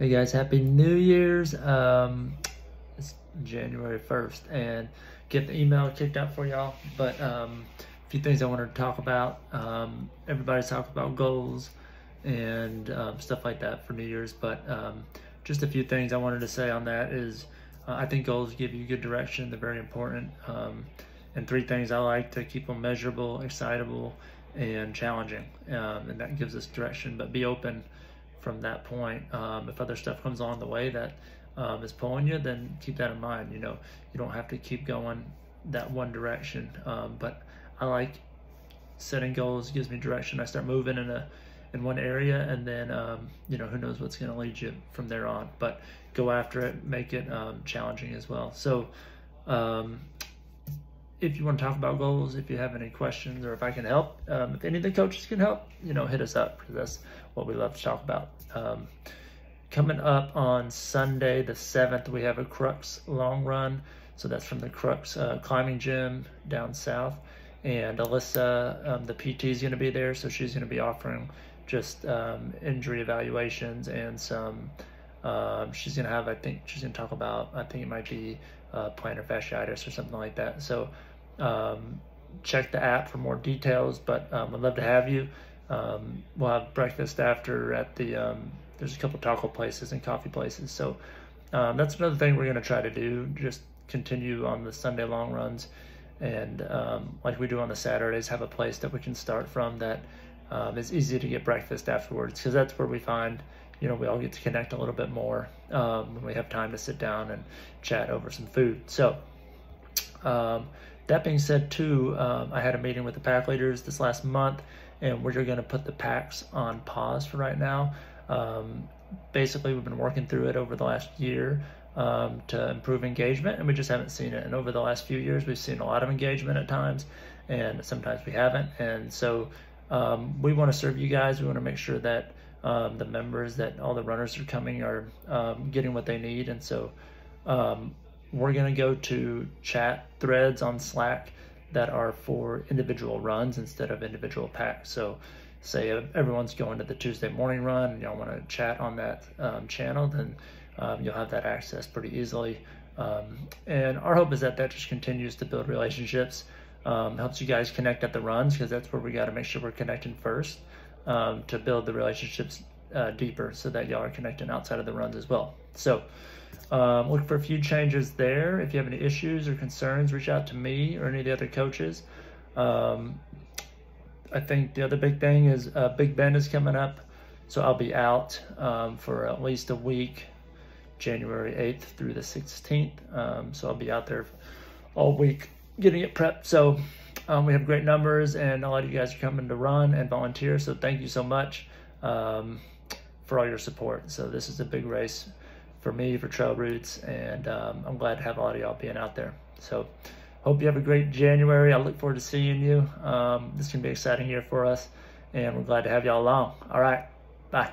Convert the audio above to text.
Hey guys, happy New Year's. Um, it's January 1st and get the email kicked out for y'all. But um, a few things I wanted to talk about. Um, everybody's talking about goals and um, stuff like that for New Year's. But um, just a few things I wanted to say on that is uh, I think goals give you good direction. They're very important. Um, and three things I like to keep them measurable, excitable, and challenging. Um, and that gives us direction. But be open from that point. Um, if other stuff comes along the way that um, is pulling you, then keep that in mind. You know, you don't have to keep going that one direction. Um, but I like setting goals gives me direction. I start moving in a in one area, and then um, you know who knows what's going to lead you from there on. But go after it, make it um, challenging as well. So um, if you want to talk about goals, if you have any questions, or if I can help, um, if any of the coaches can help, you know, hit us up because that's what we love to talk about. Um, coming up on Sunday, the 7th, we have a Crux long run. So that's from the Crux uh, climbing gym down south. And Alyssa, um, the PT, is going to be there. So she's going to be offering just um, injury evaluations and some. Um, she's going to have, I think, she's going to talk about, I think it might be uh, plantar fasciitis or something like that. So um, check the app for more details, but um, I'd love to have you. Um, we'll have breakfast after at the, um, there's a couple taco places and coffee places. So um, that's another thing we're going to try to do, just continue on the Sunday long runs. And like we do on the Saturdays, have a place that we can start from that is easy to get breakfast afterwards because that's where we find you know, we all get to connect a little bit more um, when we have time to sit down and chat over some food. So, um, that being said, too, um, I had a meeting with the pack leaders this last month, and we're going to put the packs on pause for right now. Um, basically, we've been working through it over the last year um, to improve engagement, and we just haven't seen it. And over the last few years, we've seen a lot of engagement at times, and sometimes we haven't. And so, um, we want to serve you guys. We want to make sure that um, the members, that all the runners are coming are um, getting what they need, and so um, we're going to go to chat threads on Slack that are for individual runs instead of individual packs. So, say everyone's going to the Tuesday morning run and y'all want to chat on that um, channel, then um, you'll have that access pretty easily. Um, and our hope is that that just continues to build relationships, helps you guys connect at the runs because that's where we got to make sure we're connecting first um, to build the relationships uh, deeper so that y'all are connecting outside of the runs as well. So, um, look for a few changes there. If you have any issues or concerns, reach out to me or any of the other coaches. Um, I think the other big thing is uh, Big Bend is coming up, so I'll be out um, for at least a week, January 8th through the 16th. Um, so I'll be out there all week getting it prepped. So um, we have great numbers, and a lot of you guys are coming to run and volunteer. So thank you so much um, for all your support. So this is a big race for me, for Trail Roots, and um, I'm glad to have a lot of y'all being out there. So hope you have a great January. I look forward to seeing you. Um, this is to be an exciting year for us, and we're glad to have y'all along. All right, bye.